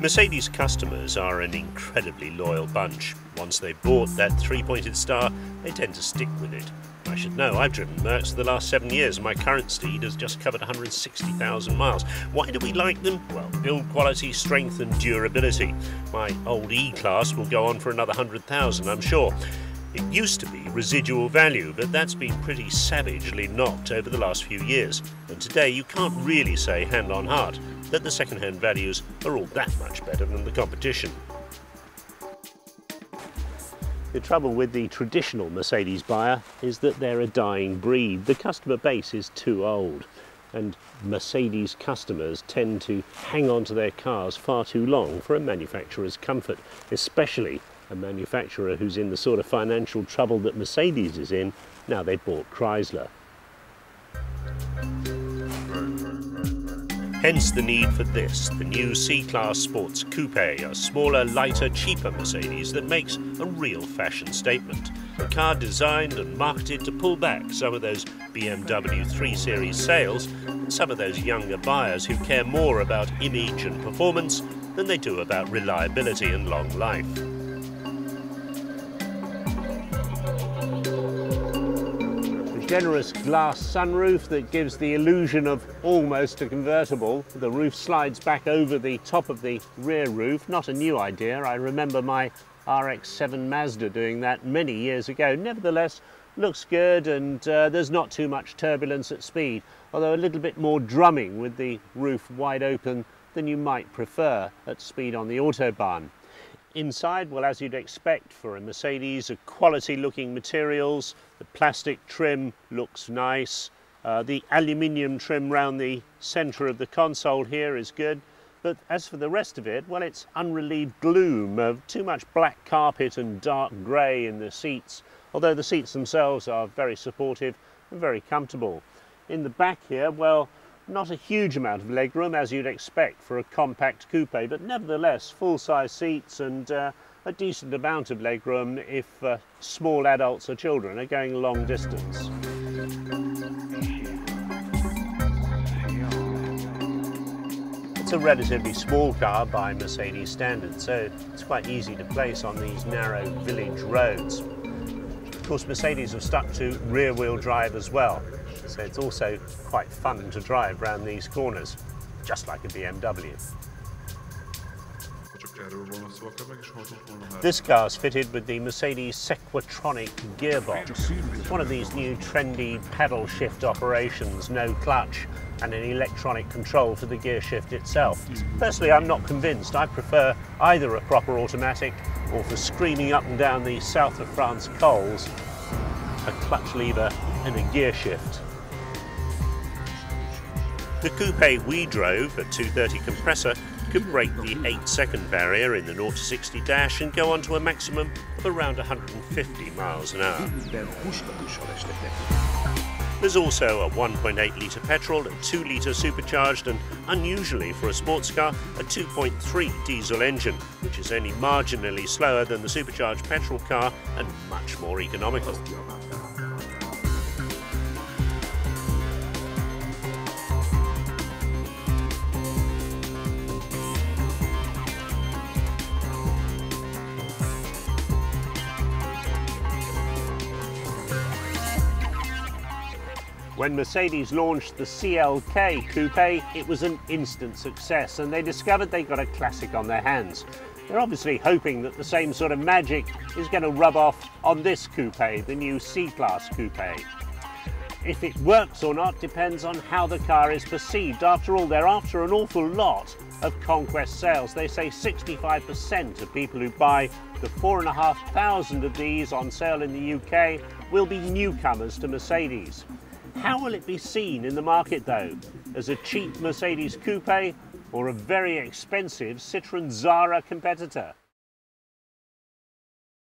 Mercedes customers are an incredibly loyal bunch. Once they've bought that three-pointed star, they tend to stick with it. I should know, I've driven Mercs for the last seven years and my current Steed has just covered 160,000 miles. Why do we like them? Well, build quality, strength and durability. My old E-Class will go on for another 100,000, I'm sure. It used to be residual value, but that's been pretty savagely knocked over the last few years. And today you can't really say hand on heart that the second-hand values are all that much better than the competition. The trouble with the traditional Mercedes buyer is that they're a dying breed. The customer base is too old and Mercedes customers tend to hang on to their cars far too long for a manufacturer's comfort, especially a manufacturer who's in the sort of financial trouble that Mercedes is in now they've bought Chrysler. Hence the need for this, the new C-Class Sports Coupe, a smaller, lighter, cheaper Mercedes that makes a real fashion statement. A car designed and marketed to pull back some of those BMW 3 Series sales and some of those younger buyers who care more about image and performance than they do about reliability and long life. Generous glass sunroof that gives the illusion of almost a convertible. The roof slides back over the top of the rear roof. Not a new idea. I remember my RX-7 Mazda doing that many years ago. Nevertheless, looks good and uh, there's not too much turbulence at speed, although a little bit more drumming with the roof wide open than you might prefer at speed on the Autobahn. Inside, well, as you'd expect for a Mercedes, quality looking materials. The plastic trim looks nice. Uh, the aluminium trim round the centre of the console here is good. But as for the rest of it, well, it's unrelieved gloom of too much black carpet and dark grey in the seats, although the seats themselves are very supportive and very comfortable. In the back here, well, not a huge amount of legroom as you'd expect for a compact coupe, but nevertheless full-size seats and uh, a decent amount of legroom if uh, small adults or children are going a long distance. It's a relatively small car by Mercedes standards, so it's quite easy to place on these narrow village roads. Course, Mercedes have stuck to rear-wheel drive as well, so it's also quite fun to drive around these corners, just like a BMW. This car is fitted with the Mercedes Sequentronic gearbox. It's one of these new trendy paddle shift operations, no clutch, and an electronic control for the gear shift itself. Personally, I'm not convinced. I prefer either a proper automatic or for screaming up and down the south of France cols, a clutch lever and a gear shift. The coupe we drove, a 230 compressor, could break the 8 second barrier in the 0 to 60 dash and go on to a maximum of around 150 miles an hour. There's also a 1.8 litre petrol, a 2 litre supercharged and, unusually for a sports car, a 2.3 diesel engine, which is only marginally slower than the supercharged petrol car and much more economical. When Mercedes launched the CLK Coupe, it was an instant success and they discovered they got a classic on their hands. They're obviously hoping that the same sort of magic is going to rub off on this coupe, the new C-Class Coupe. If it works or not depends on how the car is perceived. After all, they're after an awful lot of conquest sales. They say 65% of people who buy the 4,500 of these on sale in the UK will be newcomers to Mercedes. How will it be seen in the market though? As a cheap Mercedes coupe or a very expensive Citroën Xsara competitor?